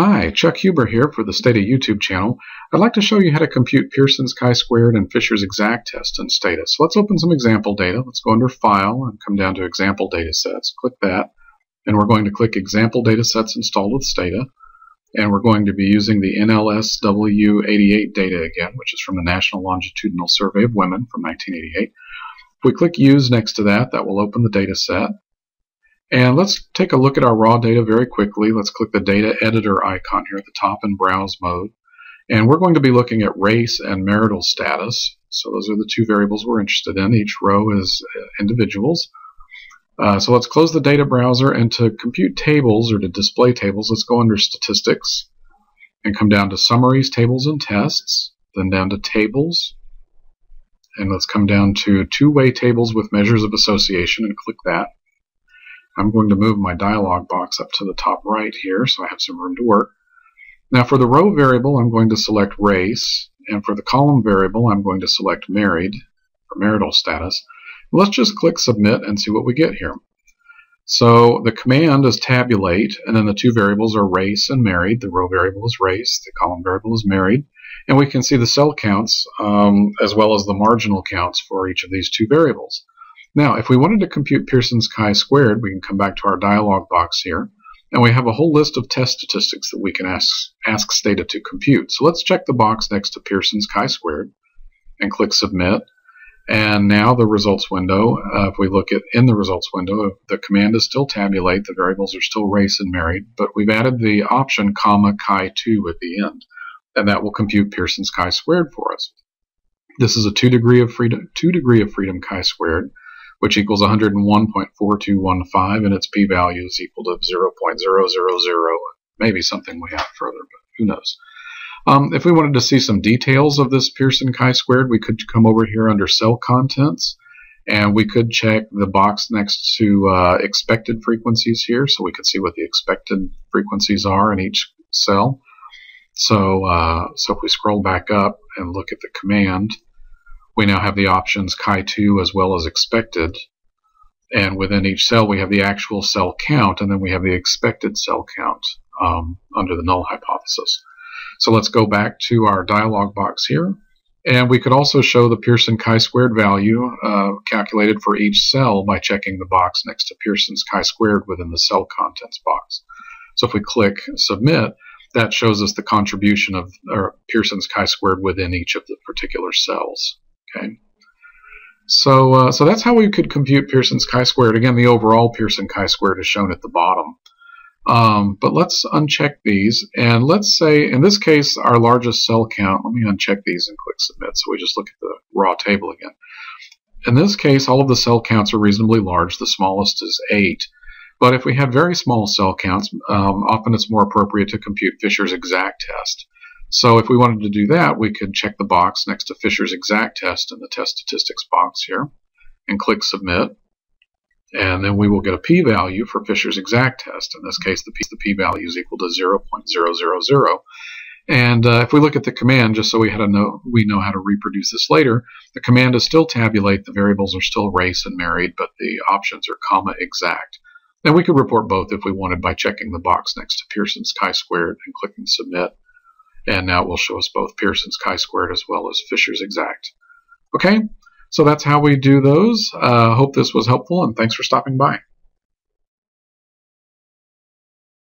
Hi, Chuck Huber here for the Stata YouTube channel. I'd like to show you how to compute Pearson's chi-squared and Fisher's exact test in Stata. So let's open some example data. Let's go under File and come down to Example Datasets. Click that, and we're going to click Example Datasets installed with Stata. And we're going to be using the NLSW88 data again, which is from the National Longitudinal Survey of Women from 1988. If we click Use next to that, that will open the data set. And let's take a look at our raw data very quickly. Let's click the data editor icon here at the top in browse mode. And we're going to be looking at race and marital status. So those are the two variables we're interested in. Each row is uh, individuals. Uh, so let's close the data browser and to compute tables or to display tables, let's go under statistics and come down to summaries, tables, and tests, then down to tables, and let's come down to two-way tables with measures of association and click that. I'm going to move my dialog box up to the top right here so I have some room to work. Now for the row variable I'm going to select race and for the column variable I'm going to select married for marital status. Let's just click submit and see what we get here. So the command is tabulate and then the two variables are race and married. The row variable is race, the column variable is married and we can see the cell counts um, as well as the marginal counts for each of these two variables. Now, if we wanted to compute Pearson's chi-squared, we can come back to our dialog box here, and we have a whole list of test statistics that we can ask, ask Stata to compute. So let's check the box next to Pearson's chi-squared and click Submit. And now the results window, uh, if we look at in the results window, the command is still tabulate, the variables are still race and married, but we've added the option comma chi2 at the end, and that will compute Pearson's chi-squared for us. This is a two degree of freedom, two degree of freedom chi-squared, which equals 101.4215, and its p-value is equal to 0.000, maybe something we have further, but who knows. Um, if we wanted to see some details of this Pearson chi-squared, we could come over here under cell contents, and we could check the box next to uh, expected frequencies here, so we could see what the expected frequencies are in each cell. So, uh, so if we scroll back up and look at the command, we now have the options chi2 as well as expected. And within each cell, we have the actual cell count, and then we have the expected cell count um, under the null hypothesis. So let's go back to our dialog box here. And we could also show the Pearson chi-squared value uh, calculated for each cell by checking the box next to Pearson's chi-squared within the cell contents box. So if we click Submit, that shows us the contribution of Pearson's chi-squared within each of the particular cells. Okay. So, uh, so that's how we could compute Pearson's chi-squared. Again, the overall Pearson chi-squared is shown at the bottom. Um, but let's uncheck these, and let's say, in this case, our largest cell count, let me uncheck these and click Submit, so we just look at the raw table again. In this case, all of the cell counts are reasonably large. The smallest is 8. But if we have very small cell counts, um, often it's more appropriate to compute Fisher's exact test. So if we wanted to do that, we could check the box next to Fisher's exact test in the test statistics box here and click submit. And then we will get a p-value for Fisher's exact test. In this case, the p-value is equal to 0.000. And uh, if we look at the command, just so we, had to know, we know how to reproduce this later, the command is still tabulate. The variables are still race and married, but the options are comma exact. And we could report both if we wanted by checking the box next to Pearson's chi-squared and clicking submit. And now it will show us both Pearson's chi-squared as well as Fisher's exact. Okay, so that's how we do those. Uh, hope this was helpful, and thanks for stopping by.